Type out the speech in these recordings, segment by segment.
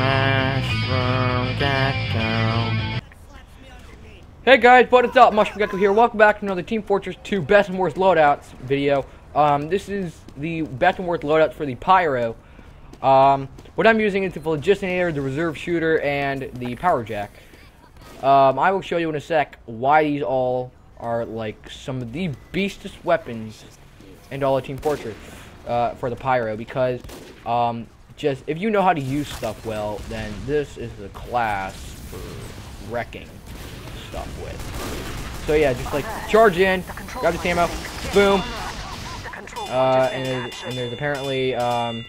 Mushroom Gecko. Hey guys, what is up? Mushroom Gecko here. Welcome back to another Team Fortress 2 Best and Worst Loadouts video. Um, this is the Best and Worst Loadouts for the Pyro. Um, what I'm using is the Phlogistonator, the Reserve Shooter, and the Power Jack. Um, I will show you in a sec why these all are like some of the beastest weapons in all of Team Fortress uh, for the Pyro because um, just if you know how to use stuff well, then this is the class for wrecking stuff with. So yeah, just like charge in, grab the ammo, boom, uh, and, there's, and there's apparently um,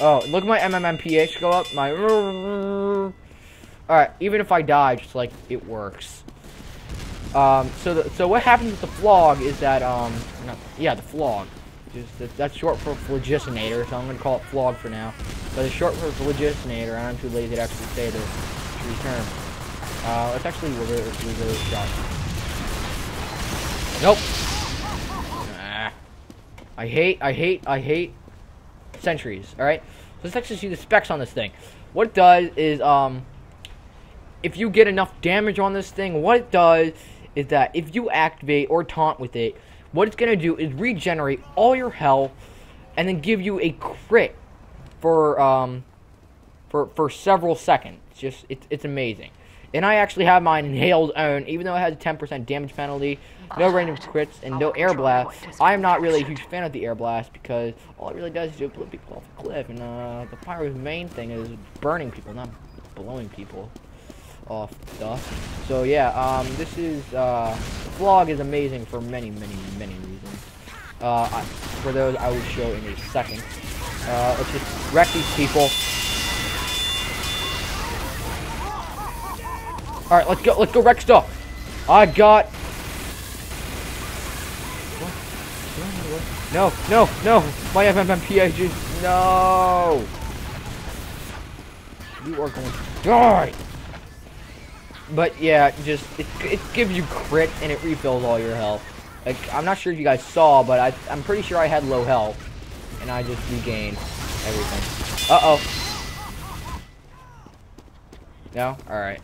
oh look at my MMMPH go up my all right even if I die just like it works. Um, so the, so what happens with the flog is that um not, yeah the flog just that, that's short for phlogistonator, so I'm gonna call it flog for now. But it's short for phlogistonator, and I'm too lazy to actually say the true term. Uh, let's actually reverse, reverse shot. Nope. Ah. I hate, I hate, I hate sentries. All right. Let's actually see the specs on this thing. What it does is, um, if you get enough damage on this thing, what it does is that if you activate or taunt with it, what it's going to do is regenerate all your health and then give you a crit for um for for several seconds. Just it's it's amazing. And I actually have mine inhaled own, even though it has a 10% damage penalty, no random crits, and no air blast. I am not really a huge fan of the air blast because all it really does is blow people off a cliff. And uh, the pyro's main thing is burning people, not blowing people off stuff. So yeah, um, this is, uh, flog is amazing for many, many, many reasons. Uh, I, for those I will show in a second. Uh, let's just wreck these people. Alright, let's go, let's go wreck stuff. I got... No, no, no! My MMMPH No! You are going to die! But yeah, just it, it gives you crit and it refills all your health. Like I'm not sure if you guys saw, but I I'm pretty sure I had low health, and I just regained everything. Uh oh. No, all right.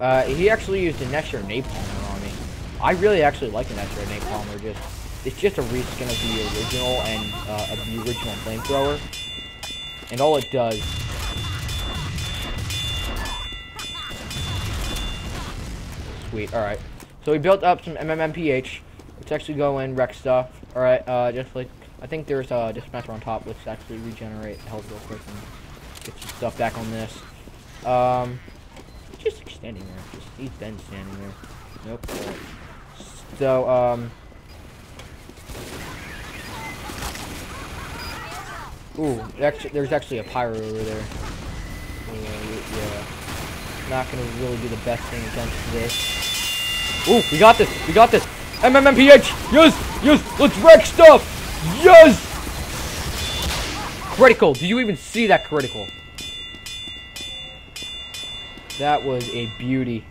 Uh, he actually used a Nostromo Napalmer on me. I really actually like the Nostromo Napalmer. Just it's just a reskin of the original and uh, of the original flamethrower, and all it does Sweet, alright. So we built up some MMMPH. Let's actually go in, wreck stuff. Alright, uh, just like, I think there's a dispenser on top. Let's actually regenerate health real quick and get some stuff back on this. Um, just standing there. Just, he's been standing there. Nope. So, um, Ooh, actually, there's actually a pyro over there. Uh, yeah. Not gonna really be the best thing against this. Oh, we got this. We got this. MMMPH. Yes. Yes. Let's wreck stuff. Yes. Critical. Do you even see that critical? That was a beauty.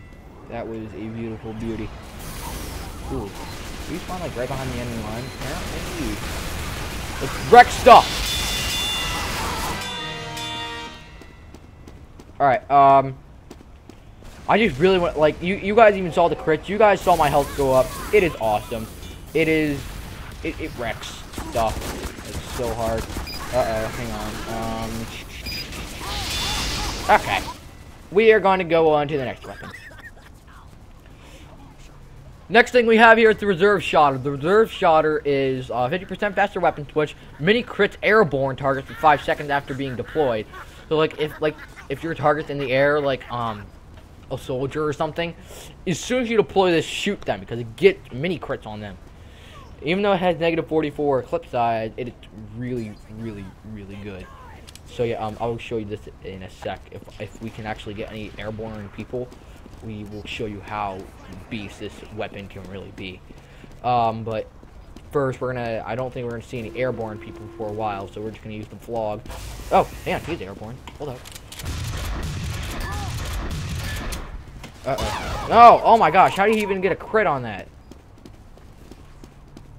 That was a beautiful beauty. Ooh. We spawn like right behind the enemy line. Apparently. Let's wreck stuff. Alright, um... I just really want, like, you, you guys even saw the crits. You guys saw my health go up. It is awesome. It is, it, it wrecks stuff. It's so hard. Uh-oh, hang on. Um, okay. We are going to go on to the next weapon. Next thing we have here is the Reserve Shooter. The Reserve Shooter is 50% uh, faster weapon switch. Mini crits airborne targets in 5 seconds after being deployed. So, like, if, like, if your target's in the air, like, um, a soldier or something, as soon as you deploy this, shoot them because it gets mini crits on them. Even though it has negative 44 clip size, it's really, really, really good. So yeah, um, I will show you this in a sec. If, if we can actually get any airborne people, we will show you how beast this weapon can really be. Um, but first, we're gonna, I don't think we're gonna see any airborne people for a while, so we're just gonna use the flog. Oh, damn, he's airborne. Hold up. Uh-oh. No! Oh my gosh, how do you even get a crit on that?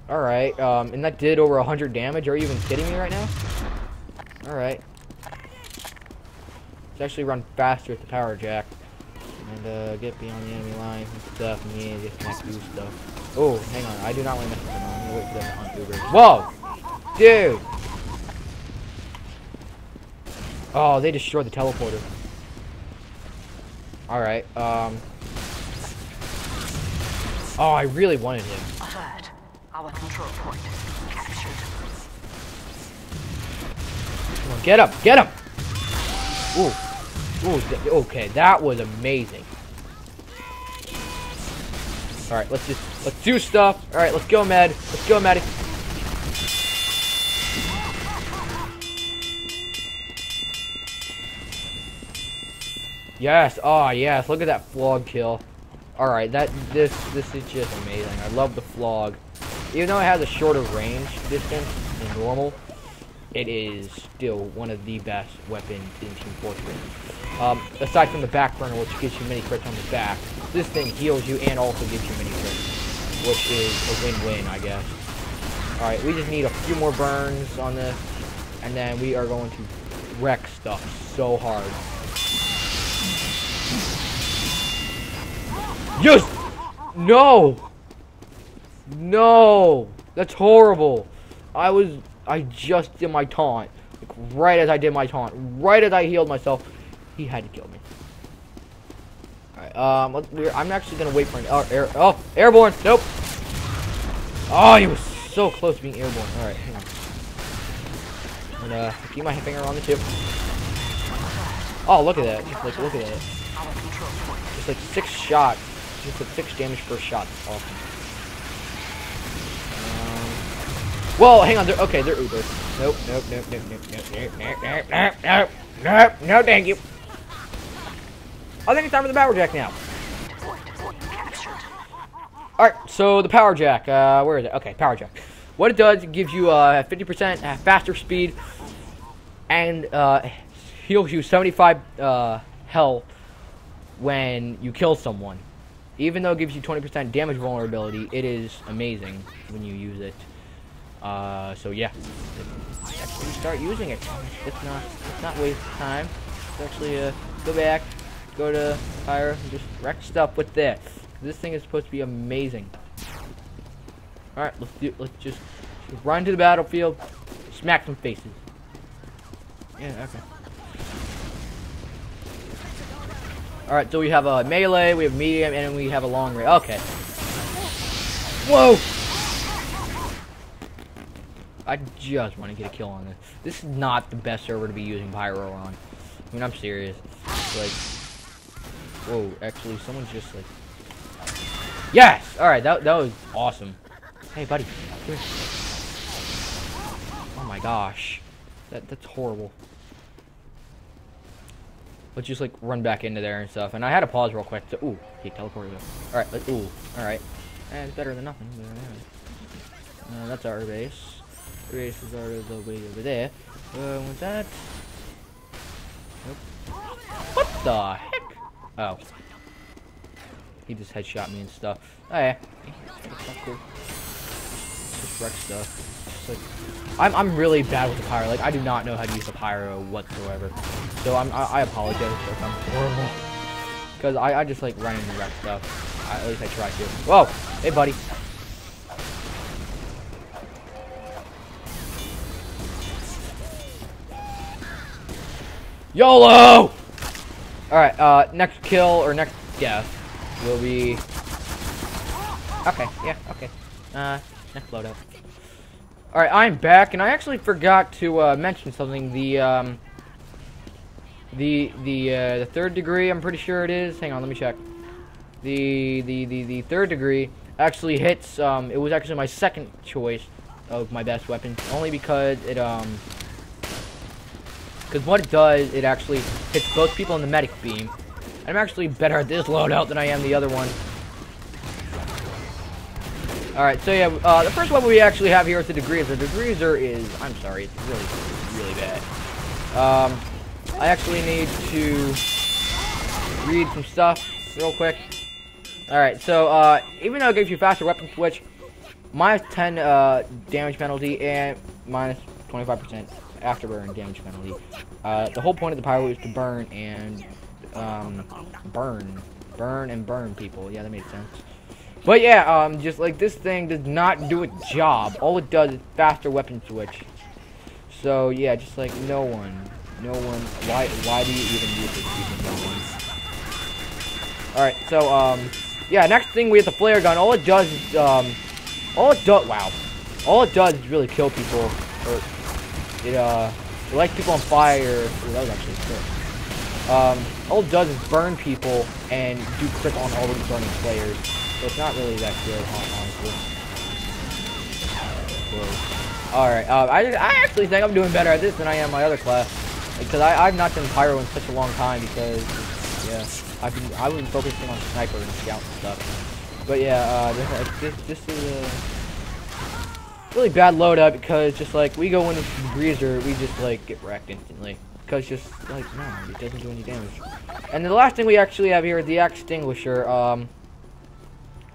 Alright, um, and that did over 100 damage. Are you even kidding me right now? Alright. Let's actually run faster with the power jack. And uh, get beyond the enemy line and stuff. And yeah, just not do stuff. Oh, hang on. I do not want to mess with them. I'm gonna wait for them to Uber. Whoa! Dude! Oh, they destroyed the teleporter. Alright, um... Oh, I really wanted him. Alert. Our control point captured. Come on, get him! Get him! Ooh. Ooh, th okay, that was amazing. Alright, let's just, let's do stuff. Alright, let's go, Med. Let's go, Medic. Yes, oh yes, look at that flog kill. Alright, that, this, this is just amazing. I love the flog. Even though it has a shorter range distance than normal, it is still one of the best weapons in Team Fortress. Um, aside from the back burner, which gives you many crits on the back, this thing heals you and also gives you many crits, which is a win-win, I guess. Alright, we just need a few more burns on this, and then we are going to wreck stuff so hard. Yes! No! No! That's horrible. I was, I just did my taunt. Like, right as I did my taunt. Right as I healed myself. He had to kill me. Alright, um, I'm actually gonna wait for an air, oh, airborne, nope. Oh, he was so close to being airborne. Alright, hang on. I'm gonna keep my finger on the tip. Oh, look at that. Like, look at that. Just like six shots. Just like six damage per shot. That's awesome. Um, whoa, hang on. They're, okay, they're Uber. Nope, nope, nope, nope, nope, nope, nope, nope, nope, nope, nope, nope, no, thank you. I think it's time for the power jack now. Alright, so the power jack, uh, where is it? Okay, power jack. What it does, it gives you uh, 50% uh, faster speed and uh, heals you 75 uh, health when you kill someone. Even though it gives you 20% damage vulnerability, it is amazing when you use it. Uh, so yeah, actually start using it. It's not, it's not waste time. Actually uh, go back, go to fire, and just wreck stuff with this. This thing is supposed to be amazing. All right, let's do. Let's just run to the battlefield, smack some faces. Yeah, okay. All right, so we have a melee, we have medium, and we have a long range. Okay. Whoa! I just want to get a kill on this. This is not the best server to be using Pyro on. I mean, I'm serious. Like, whoa, actually, someone's just like... Yes! Alright, that, that was awesome. Hey, buddy. Oh my gosh. That That's horrible. Let's just, like, run back into there and stuff. And I had to pause real quick. To, ooh, he teleported. Alright, let's. ooh, alright. And it's better than nothing. But, uh, that's our base. Base is already the way over there. Uh, that? Nope. What the heck? Oh. He just headshot me and stuff. Oh yeah. That's cool. Just wreck stuff. Like, I'm, I'm really bad with the pyro. Like, I do not know how to use the pyro whatsoever. So I'm, I, I apologize if I'm horrible. Because I, I just like running and wreck stuff. I, at least I try to. Whoa! Hey, buddy. YOLO! Alright, uh, next kill or next death will be... Okay, yeah, okay. Uh, next loadout. Alright, I'm back, and I actually forgot to, uh, mention something. The, um... The, the, uh, the third degree, I'm pretty sure it is. Hang on, let me check. The, the, the, the third degree actually hits, um, it was actually my second choice of my best weapon. Only because it, um... Because what it does, it actually hits both people in the medic beam. I'm actually better at this loadout than I am the other one. Alright, so yeah, uh, the first one we actually have here is the Degreaser. The Degreaser is, I'm sorry, it's really, really bad. Um, I actually need to read some stuff real quick. Alright, so, uh, even though it gives you faster weapon switch, minus 10 uh, damage penalty and minus 25% afterburn damage penalty. Uh, the whole point of the pyro is to burn and um, burn, burn and burn people. Yeah, that makes sense. But yeah, um, just like this thing does not do a job. All it does is faster weapon switch. So yeah, just like no one, no one. Why? Why do you even use this? People, no one. All right, so um, yeah. Next thing we have the flare gun. All it does is um, all it does. Wow. All it does is really kill people. Or it uh, it lights people on fire. Ooh, that was actually sick. Um, all it does is burn people and do crit on already burning players. So it's not really that good, honestly. Alright, uh, I, I actually think I'm doing better at this than I am my other class. Because I, I've not done Pyro in such a long time because, yeah, I've been, I've been focusing on Sniper and Scout and stuff. But yeah, uh, this, this, this is a really bad loadout because just like, we go into the Greaser, we just like get wrecked instantly. Because just, like, no, it doesn't do any damage. And the last thing we actually have here is the Axtinguisher, um...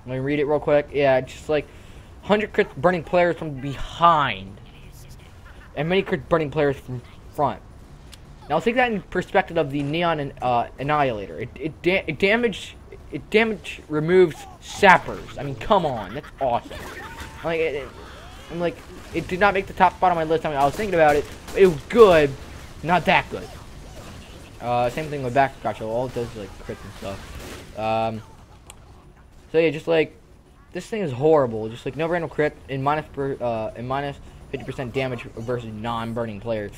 Let me read it real quick. Yeah, just like 100 crits burning players from behind. And many crits burning players from front. Now take that in perspective of the Neon uh, Annihilator. It, it, da it damage it damage removes sappers. I mean, come on, that's awesome. Like, it, it, I'm like, it did not make the top spot on my list. I mean, I was thinking about it. It was good, not that good. Uh, same thing with back. All it does is like crits and stuff. Um, so yeah, just like this thing is horrible. Just like no random crit and minus per uh and minus 50% damage versus non-burning players.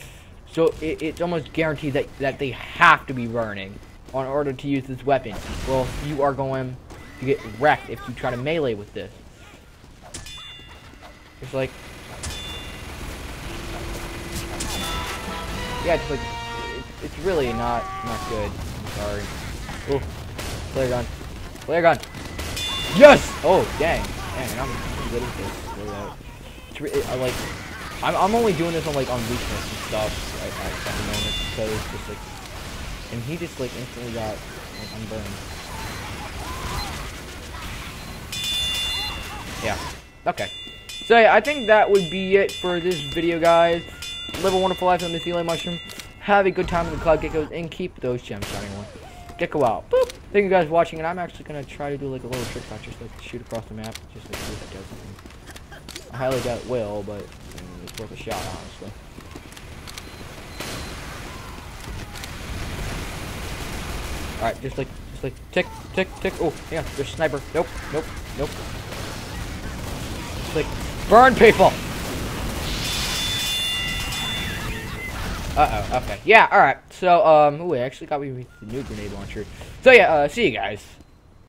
So it, it's almost guaranteed that that they have to be burning in order to use this weapon. Well, you are going to get wrecked if you try to melee with this. It's like yeah, it's like it's, it's really not not good. I'm sorry. Oh, flare gun, flare gun. Yes! Oh, dang. Dang, I'm good at this. I uh, like, I'm, I'm only doing this on, like, on weakness and stuff at, at the moment, because it's just, like, and he just, like, instantly got, like, unburned. Yeah. Okay. So, yeah, I think that would be it for this video, guys. Live a wonderful life on the Sea Mushroom. Have a good time in the Cloud Geckos, and keep those gems shining on. Gecko out. Thank you guys for watching, and I'm actually gonna try to do like a little trick shot, just like shoot across the map, just to see if it does anything. I highly doubt it will, but I mean, it's worth a shot, honestly. All right, just like, just like tick, tick, tick. Oh, yeah, there's sniper. Nope, nope, nope. Just like burn people. Uh-oh, okay. Yeah, alright. So, um, oh, I actually got me the new grenade launcher. So, yeah, uh, see you guys.